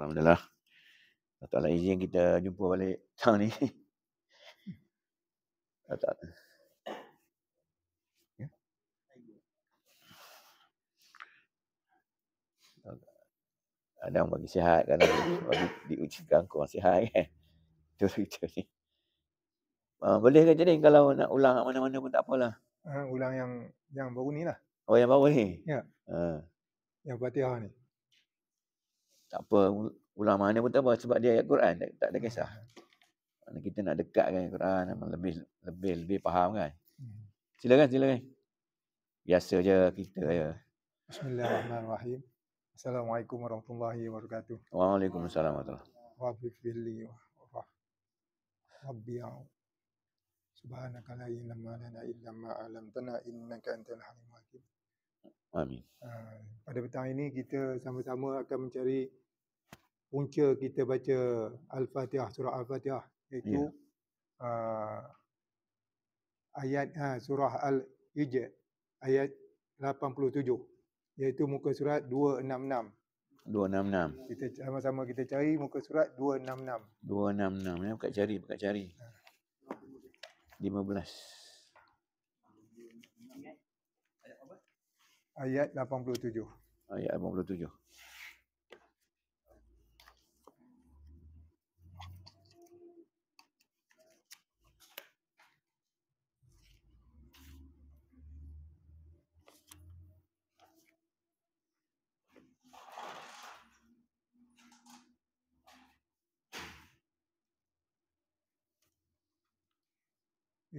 Alhamdulillah. Allah Ta'ala izin kita jumpa balik tahun ni. Allah Ta'ala. Ya. Bagi sihat kan bagi diujikan kau sihat kan. Itu cerita ni. Uh, boleh ke jadi kalau nak ulang kat mana-mana pun tak apalah. Uh, ulang yang yang baru ni lah. Oh yang baru ni? Ya. Uh. Yang Fatihah ni. Tak apa. Ulang mana pun tak apa. Sebab dia ayat Quran. Tak, tak ada kisah. Mana kita nak dekatkan Quran. Lebih lebih lebih faham kan. Hmm. Silakan, silakan. Biasa je kita ya. Bismillahirrahmanirrahim. Assalamualaikum warahmatullahi wabarakatuh. Waalaikumsalam warahmatullahi wabarakatuh. Rabbi Subhanaka la ilma lana illa ma 'allamtana innaka antal hakim. Amin. Uh, pada petang ini kita sama-sama akan mencari punca kita baca Al-Fatihah surah Al-Fatihah iaitu yeah. uh, ayat uh, surah Al-Hijr ayat 87 iaitu muka surat 266. 266. Kita sama-sama kita cari muka surat 266. 266 ya, buka cari, buka cari. Uh. 15. Ayat 87. Ayat 87.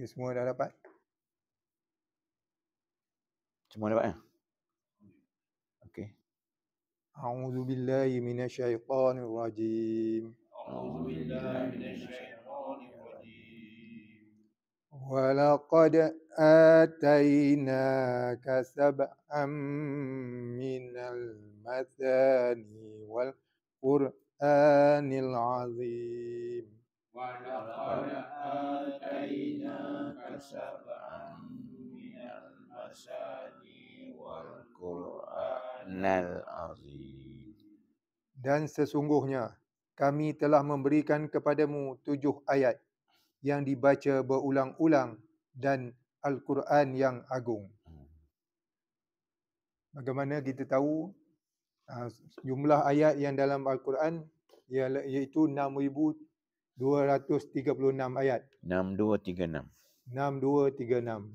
Ya, semua dah dapat? Semua dapat ya? Okey. A'udzu billahi minasyaitonir rajim. A'udzu billahi minasyaitonir rajim. Walaqad atainaka sab'an minal mathani wal Qur'anil azim. ولقد آتيناك سبعا من المثاني والقرآن العظيم Dan sesungguhnya kami telah memberikan kepadamu tujuh ayat yang dibaca berulang-ulang dan Al-Quran yang agung. Bagaimana kita tahu ah, jumlah ayat yang dalam Al-Quran iaitu 236 ayat. 6236. 6236.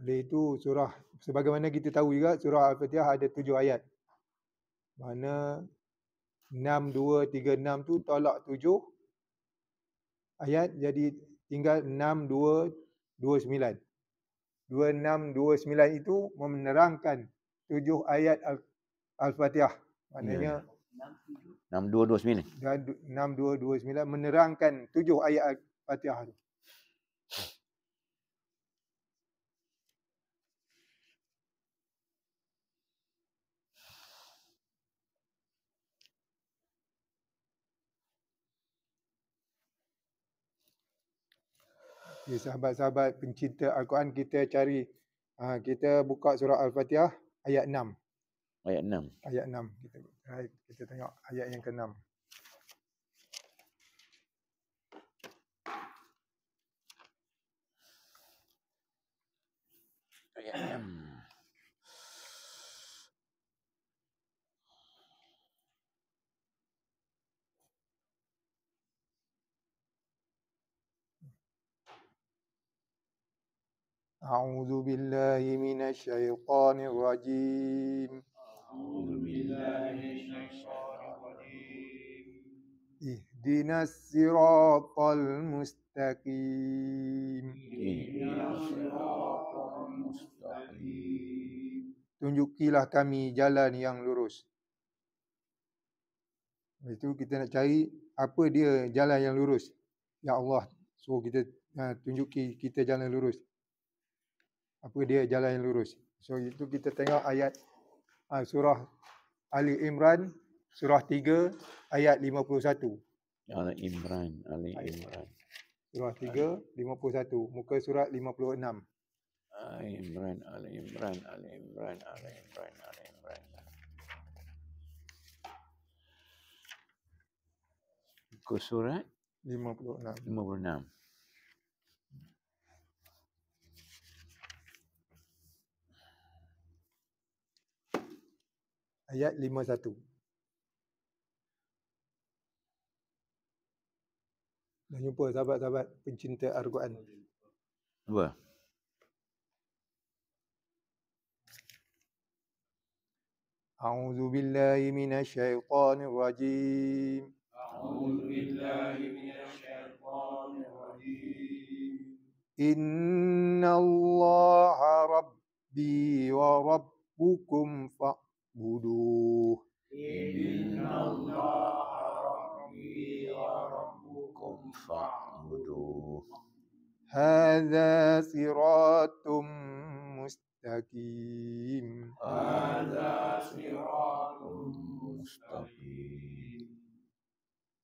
Oleh itu surah sebagaimana kita tahu juga surah Al-Fatihah ada tujuh ayat. Mana 6236 tu tolak tujuh ayat jadi tinggal 6229. 2629 itu menerangkan tujuh ayat Al-Fatihah. Maknanya yeah. 6229. Dan 6229 menerangkan tujuh ayat Al-Fatihah tu. Okay, sahabat-sahabat pencinta Al-Quran kita cari uh, kita buka surah Al-Fatihah ayat 6. Ayat 6. Ayat 6 kita kita tengok ayat yang ke-6. Ayat 6. أعوذ بالله من الشيطان الرجيم أعوذ بالله من الشيطان الرجيم اهدنا الصراط المستقيم اهدنا الصراط المستقيم Tunjukilah kami jalan yang lurus. Itu kita nak cari apa dia jalan yang lurus. Ya Allah, suruh kita uh, tunjuki kita jalan lurus apa dia jalan yang lurus. So itu kita tengok ayat uh, surah Ali Imran surah 3 ayat 51. Ali Imran, Ali Imran. Surah 3 51, muka surat 56. Ali Imran, Ali Imran, Ali Imran, Ali Imran, Ali Imran. Muka surat 56. 56. Ayat 51. Dah jumpa sahabat-sahabat pencinta Al-Quran. Apa? أعوذ بالله من الشيطان الرجيم أعوذ بالله من الشيطان الرجيم إن الله ربي وربكم Budu Inna Allah Rabbi wa Rabbukum fa'buduh. Hada siratum mustaqim. Hada siratum mustaqim.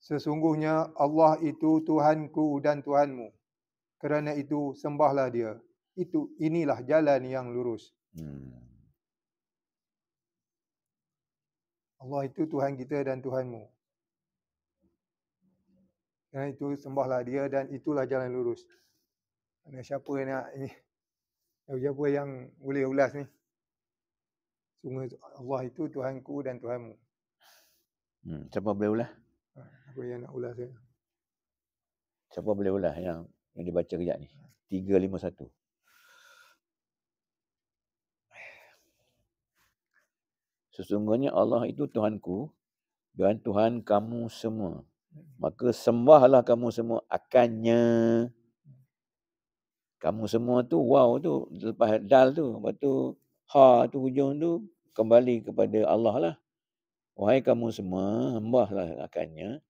Sesungguhnya Allah itu Tuhanku dan Tuhanmu. Kerana itu sembahlah dia. Itu inilah jalan yang lurus. Hmm. Allah itu Tuhan kita dan Tuhanmu. Kerana itu sembahlah dia dan itulah jalan lurus. Mana siapa yang nak ini? Siapa yang boleh ulas ni? Sungguh Allah itu Tuhanku dan Tuhanmu. Hmm. Siapa boleh ulah? Ha, Apa yang nak ulas ni? Siapa boleh ulah yang yang dibaca kejap ni? 351. Sesungguhnya Allah itu Tuhanku dan Tuhan kamu semua. Maka sembahlah kamu semua akannya. Kamu semua tu wow tu lepas dal tu. Lepas tu ha tu hujung tu kembali kepada Allah lah. Wahai kamu semua, sembahlah akannya.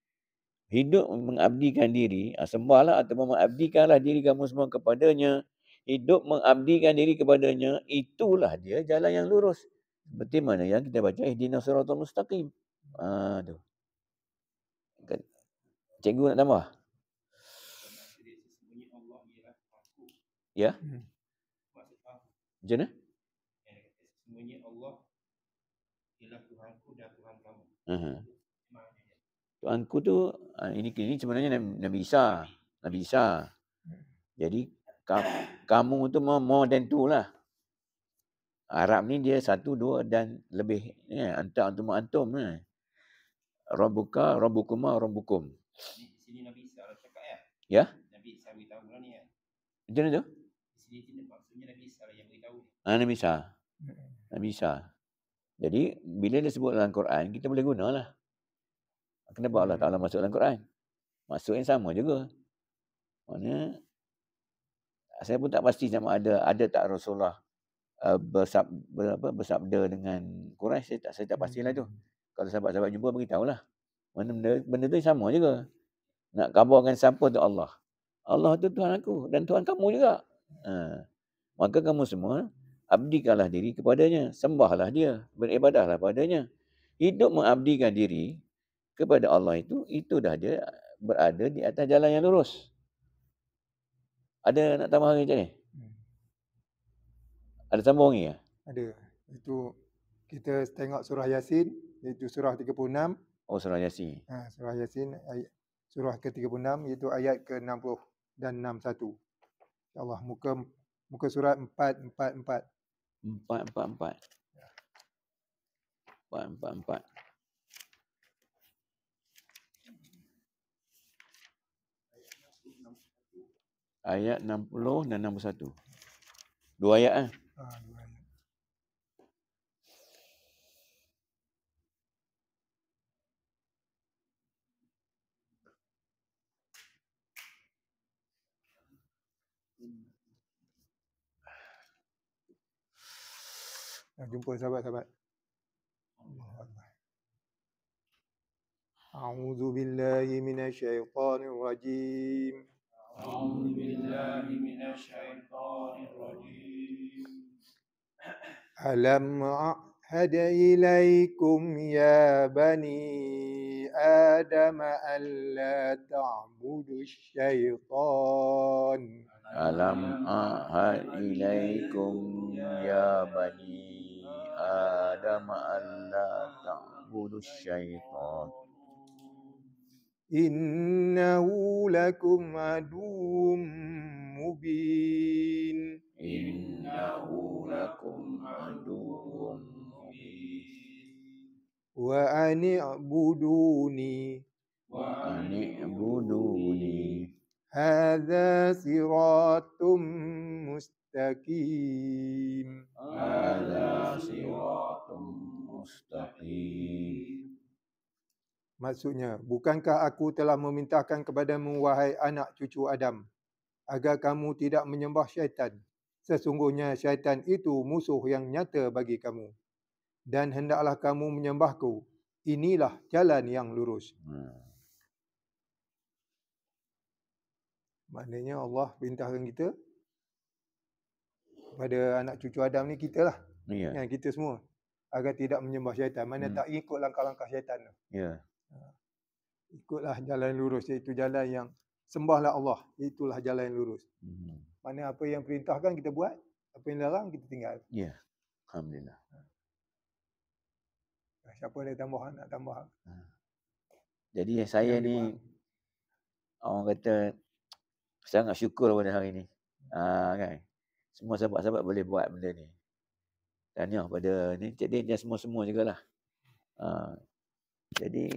Hidup mengabdikan diri, ah, sembahlah atau mengabdikanlah diri kamu semua kepadanya. Hidup mengabdikan diri kepadanya, itulah dia jalan yang lurus. Seperti mana yang kita baca ihdinas siratal mustaqim. Ah tu. Kan- Cikgu nak tambah? Ya? Hmm. Macam mana? Sesungguhnya Allah ialah Tuhanku dan Tuhan kamu. Aha. Maknanya. Tuanku tu ah, ini ini sebenarnya Nabi Isa. Nabi Isa. Jadi ka- kamu tu more, more than two lah. Arab ni dia satu, dua dan lebih. Ya, anta antum antum. Ya. Rabbuka, rabbukuma, rabbukum. Di sini Nabi Isa lah cakap ya. Ya? Nabi Isa beritahu lah ni ya. Macam mana tu? Di sini maksudnya Nabi Isa lah yang beritahu. Ah, Nabi Isa. Nabi Isa. Jadi bila dia sebut dalam Quran, kita boleh gunalah. Kenapa Allah Ta'ala masuk dalam Quran? Masuk yang sama juga. Mana saya pun tak pasti sama ada ada tak Rasulullah uh, bersab, ber, apa, bersabda dengan Quraisy saya tak saya tak pastilah tu. Kalau sahabat-sahabat jumpa beritahulah. Mana benda, benda tu sama juga. Nak kabarkan siapa tu Allah. Allah tu Tuhan aku dan Tuhan kamu juga. Ha. Maka kamu semua abdikanlah diri kepadanya, sembahlah dia, beribadahlah padanya. Hidup mengabdikan diri kepada Allah itu, itu dah dia berada di atas jalan yang lurus. Ada nak tambah lagi macam ni? Ada sambung lagi ya? Ada. Itu kita tengok surah Yasin iaitu surah 36. Oh surah Yasin. Ha, surah Yasin ayat surah ke-36 iaitu ayat ke-60 dan 61. InsyaAllah muka muka surat 444. Empat, empat, empat. Empat, empat, empat. Ayat 60 dan 61. Dua ayat kan? Ha, أعوذ بالله من الشيطان الرجيم. أعوذ بالله من الشيطان الرجيم ألم أعهد إليكم يا بني آدم ألا تعبدوا الشيطان؟ ألم أعهد إليكم يا بني آدم ألا تعبدوا الشيطان؟ إنه لكم عدو مبين. إنه لكم عدو وأن اعبدوني وأن اعبدوني هذا صراط مستقيم هذا صراط مستقيم Maksudnya, bukankah aku telah memintahkan kepadamu, wahai anak cucu Adam, agar kamu tidak menyembah syaitan? Sesungguhnya syaitan itu musuh yang nyata bagi kamu. Dan hendaklah kamu menyembahku. Inilah jalan yang lurus. Hmm. Maknanya Allah perintahkan kita pada anak cucu Adam ni kita lah. Ya. Yang kita semua. Agar tidak menyembah syaitan. Mana Hmm. tak ikut langkah-langkah syaitan tu. Ya. Ikutlah jalan lurus. Iaitu jalan yang sembahlah Allah. Itulah jalan yang lurus. Hmm. Mana apa yang perintahkan kita buat. Apa yang larang kita tinggal. Ya. Alhamdulillah. Siapa ada tambahan nak tambah. Jadi saya Yang ni dimana? orang kata sangat syukur pada hari ni. Ah kan. Semua sahabat-sahabat boleh buat benda ni. Tahniah pada ni jadi dia semua-semua jugalah. Ah. Jadi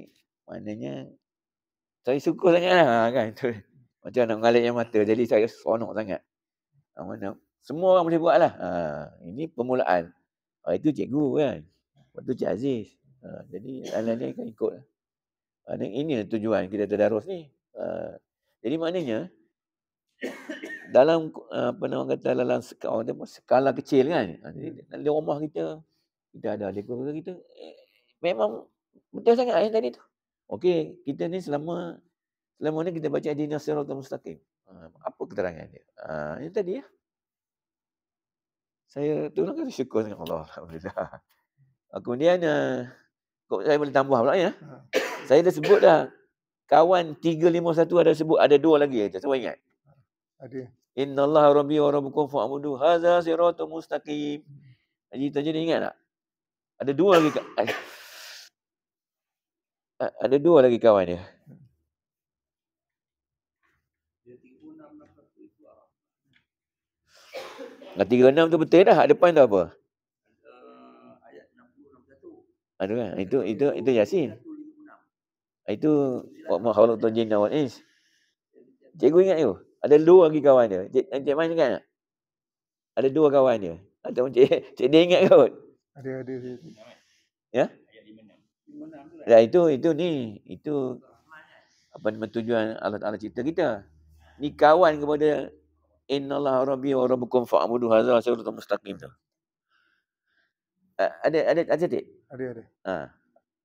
maknanya saya syukur sangatlah kan. Macam nak mengalir yang mata. Jadi saya seronok sangat. Mana semua orang boleh buat lah. Ah, ini permulaan. Ah, itu cikgu kan. Lepas tu Cik Aziz. Ah, jadi lain-lain kan ikut lah. Ah, dan ini tujuan kita tadarus ni. Ah, jadi maknanya dalam ah, apa nama kata dalam skala, skala kecil kan. Ah, Jadi dalam rumah kita kita ada adik keluarga kita eh, memang betul sangat yang tadi tu. Okey, kita ni selama selama ni kita baca adinas siratal mustaqim. Ah, apa keterangan dia? Ah, itu tadi ya. Saya tu orang kata syukur dengan Allah alhamdulillah. Ah, Kemudian kok saya boleh tambah pula ya. Saya dah sebut dah. Kawan 351 ada sebut ada dua lagi. Siapa ingat? Ada. Inna Allah Rabbi wa Rabbukum fa'budu. Hadza siratul mustaqim. Haji Tajudin ingat tak? Ada dua lagi. Ada dua lagi kawan dia. Nah, 36 tu betul dah. Depan tu apa? Ada kan? Itu itu itu Yasin. Itu wa ma khalaqtul jinna wal ins. Cikgu ingat tu? Ada dua lagi kawan dia. Cik, Cik Man ingat tak? Ada dua kawan dia. Ataupun cik, cik dia ingat kot. Ada ada. ada. Ya? Ayat 56. Ya itu itu ni itu apa nama tujuan Allah Taala cipta kita. Ni kawan kepada innallaha rabbi wa rabbukum fa'budu hadza siratal mustaqim tu. Ada ada ada tak? Ada ada. Ha.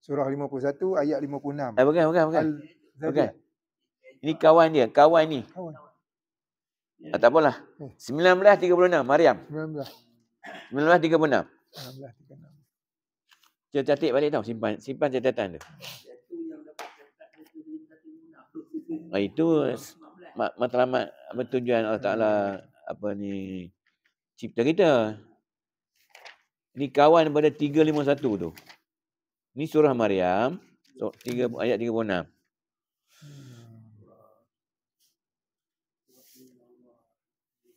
Surah 51 ayat 56. Ah, bukan bukan bukan. Al Bukan. Ini kawan dia, kawan ni. Kawan. Ah, tak apalah. Hmm. 1936 Maryam. 19. 1936. 19 36. Kita catat balik tau, simpan simpan catatan tu. Ah, itu matlamat apa tujuan Allah Taala apa ni cipta kita. Ni kawan pada 351 tu. Ni surah Maryam, so, 3 ayat 36.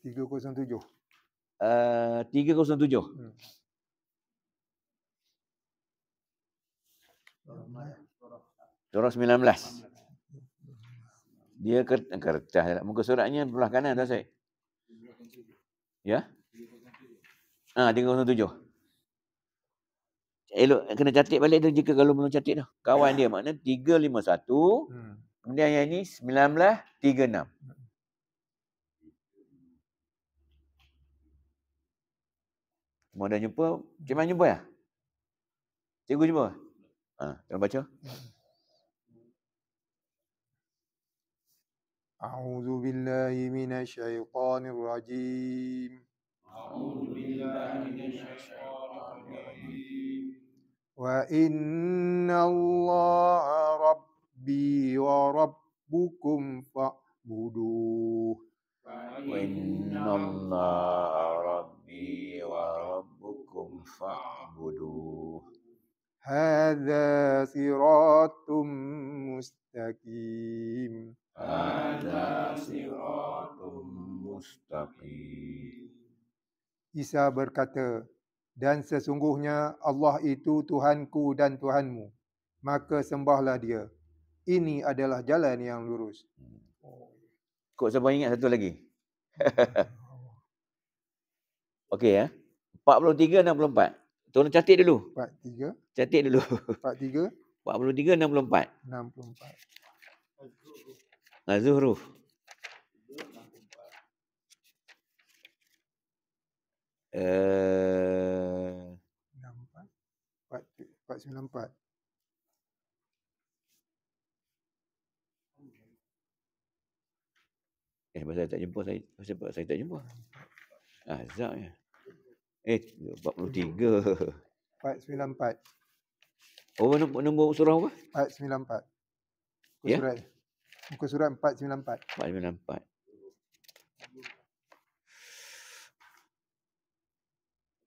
Tiga kosong tujuh. Uh, 307. Hmm. Surah 19. Dia ker- kertas lah. Muka suratnya belah kanan tak Syed? Ya? Ah, 307. Elok kena catat balik tu jika kalau belum catat dah. Kawan dia makna 351, Hmm. kemudian yang ni 1936. Semua dah jumpa? Cik Man jumpa ya? Cikgu jumpa? Ha, tolong baca. أعوذ بالله من الشيطان الرجيم. أعوذ بالله من الشيطان الرجيم. وإن الله ربي وربكم فاعبدوه. وإن الله ربي وربكم فاعبدوه. هذا صراط مستقيم. hadza siratum mustaqim Isa berkata dan sesungguhnya Allah itu Tuhanku dan Tuhanmu maka sembahlah dia ini adalah jalan yang lurus kok saya ingat satu lagi Okey ya. Eh? 43 64. Tolong catat dulu. 43. Catat dulu. 43. 43 64. 64. Az-Zuhruf. Eh 64, 494. eh pasal tak jumpa saya pasal saya tak jumpa. Azab ya. Eh 43. 494. Oh nombor, nombor surah apa? 494. Muka Ya? surat. Muka surat 494. 494.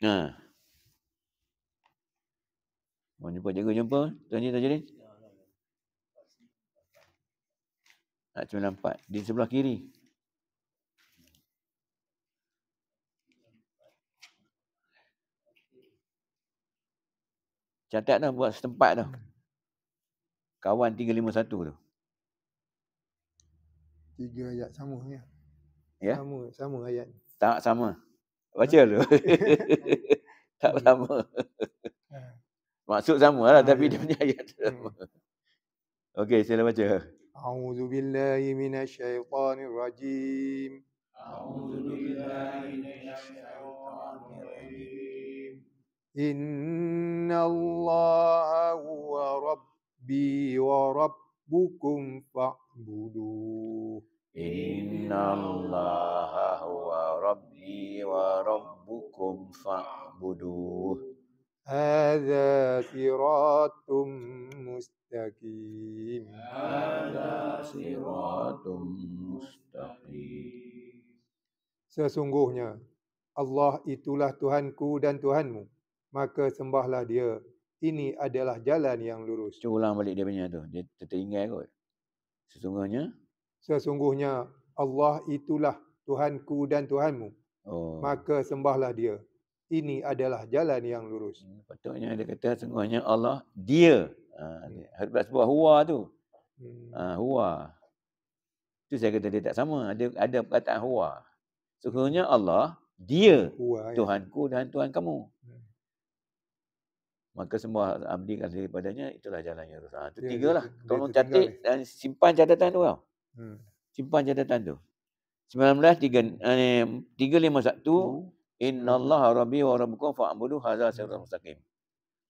Nah. Mau jumpa jaga jumpa. Tuan Haji Tajuddin. Nak 94. Di sebelah kiri. Catat dah buat setempat dah. Kawan 351 tu tiga ayat sama ya. Ya. Sama, sama ayat. Tak sama. Baca dulu. tak sama. Hmm. Maksud sama lah tapi dia hmm. punya ayat sama. Hmm. Okey, saya baca. A'udzu billahi minasyaitonir rajim. A'udzu billahi minasyaitonir rajim. Innallaha huwa rabbi wa rabbukum fa'buduhu. Inna Allah huwa rabbi wa rabbukum fa'buduh. Hadza siratum mustaqim. Hadza siratum mustaqim. Sesungguhnya Allah itulah Tuhanku dan Tuhanmu. Maka sembahlah dia. Ini adalah jalan yang lurus. Cuba ulang balik dia punya tu. Dia teringat kot. Sesungguhnya Sesungguhnya Allah itulah Tuhanku dan Tuhanmu. oh Maka sembahlah dia. Ini adalah jalan yang lurus. Hmm, patutnya dia kata sesungguhnya Allah dia. Ha, dia. Harus sebut huwa tu. Hmm. Ha, huwa. Tu saya kata dia tak sama. Ada ada perkataan huwa. Sesungguhnya Allah dia Huwa, ya. Tuhanku dan Tuhan kamu. Hmm. Maka semua abdi daripadanya itulah jalan yang lurus. Ha, tu Ya, tiga dia lah. dia Tolong catat dan simpan catatan tu tau. Hmm. Simpan catatan tu. 19 tiga eh, 351 Inna Allah Rabbi wa Rabbukum fa'budu hadza siratal mustaqim.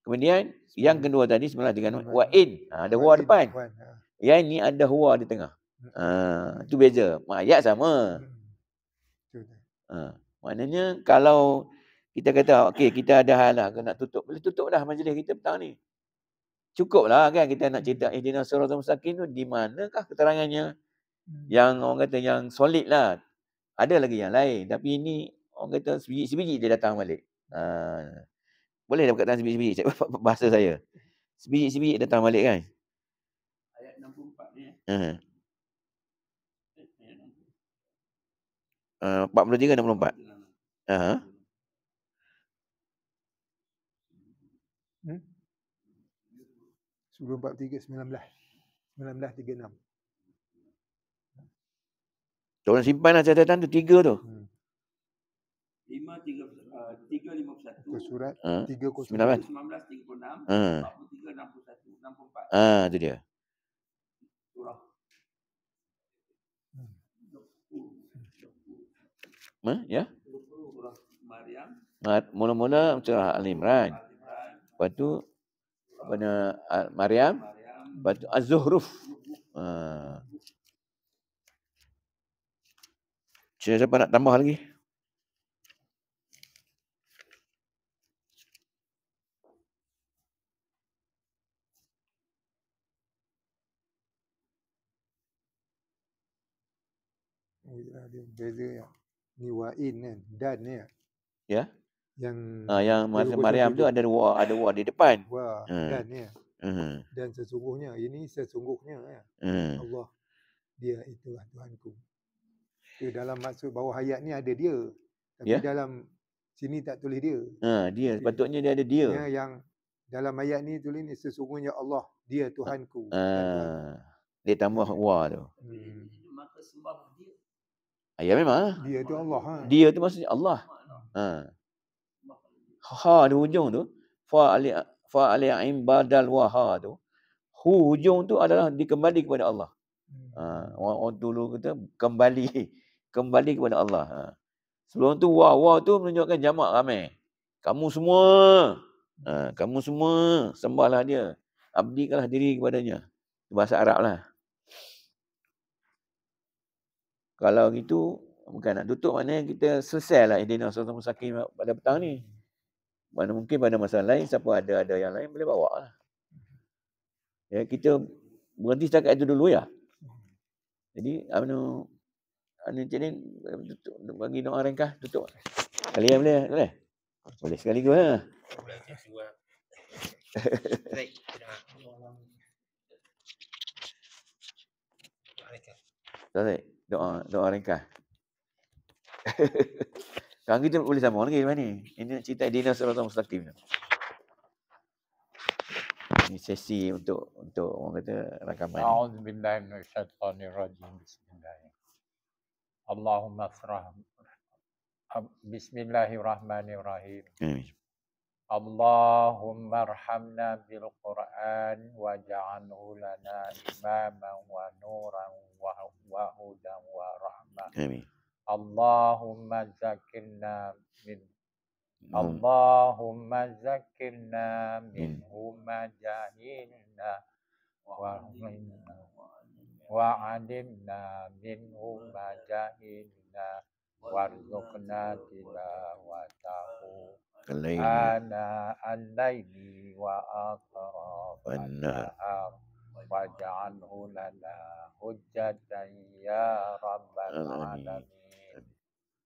Kemudian yang kedua tadi 1936 wa in. Ha, ada huwa depan. Ha. Yang ni ada huwa di tengah. Ha, tu beza. Ayat sama. Hmm. Ha, maknanya kalau kita kata okey kita ada hal lah nak tutup. Boleh tutup dah majlis kita petang ni. Cukuplah kan kita nak cerita ihdinas siratal mustaqim tu di manakah keterangannya Hmm. Yang orang kata yang solid lah. Ada lagi yang lain tapi ini orang kata sebiji-sebiji dia datang balik. Ha, boleh dah perkataan sebiji-sebiji Cik, bahasa saya. Sebiji-sebiji datang balik kan. Ayat 64 ni. eh. Ha. Eh, ayat 64. Uh, 43 64. Ha. Hmm? Sebelum 43, 19. 1936. Tolong simpanlah catatan tu tiga tu. Hmm. 5 3 uh, 351 Muka surat Ha. 301. 19. 1936 Ha. 43 61 64 Ha, tu dia. surah Hmm. 20 Ha, ya. surah Maryam Ma- Mula-mula surah Al-Imran. Al-Imran Lepas tu pada Al- Maryam, Maryam lepas tu Az-Zuhruf. Ha. Cik, siapa nak tambah lagi? Oh, ya, dia beza ya. Ni wa'in kan. Dan ni ya. Ya. Yang Ha, yang masa Maryam tu ada wa ada wa di depan. wah Hmm. dan ya. Hmm. dan sesungguhnya ini sesungguhnya ya. Hmm. Allah dia itulah Tuhanku. Itu dalam maksud bawah ayat ni ada dia. Tapi Ya. dalam sini tak tulis dia. Ha, dia sepatutnya dia ada dia. Ya, yang dalam ayat ni tulis ni sesungguhnya Allah dia Tuhanku. dan Tuhanku. Ha. Dia tambah wa tu. Hmm. Maka sembah dia. Ha, Ya memang. ah. Dia tu Allah ha. Dia tu maksudnya Allah. Ha. Ha di hujung tu. Fa ali fa ali ain badal wa ha tu. Hu hujung tu adalah dikembali kepada Allah. Hmm. Ha, orang, orang dulu kata kembali kembali kepada Allah. Ha. Sebelum tu wa wa tu menunjukkan jamak ramai. Kamu semua ha, kamu semua sembahlah dia. Abdikanlah diri kepadanya. Bahasa Arab lah. Kalau gitu bukan nak tutup maknanya kita selesai lah Idina Sultan Musakim pada petang ni. Mana mungkin pada masa lain siapa ada ada yang lain boleh bawa lah. Ya kita berhenti setakat itu dulu ya. Jadi anu Ah, Ani jadi bagi doa ringkas tutup. Kali yang boleh boleh. Boleh sekali gua. ha. sekali gua. doa doa ringkas. Kang kita boleh sama lagi mana ni? Ini nak cerita dinas Rasul Mustaqim ni. Ini sesi untuk untuk orang kata rakaman. Auzubillahi minasyaitonirrajim. اللهم اشرح بسم الله الرحمن الرحيم Hmm. اللهم ارحمنا بالقرآن واجعله لنا إماما ونورا وه- وهدى ورحمة Amin. اللهم ذكرنا من. اللهم ذكرنا منه ما جهلنا وعلمنا وعلمنا منه ما جهلنا وارزقنا تلاوته. آناء الليل وأطراف. النهار واجعله لنا حجة يا رب. العالمين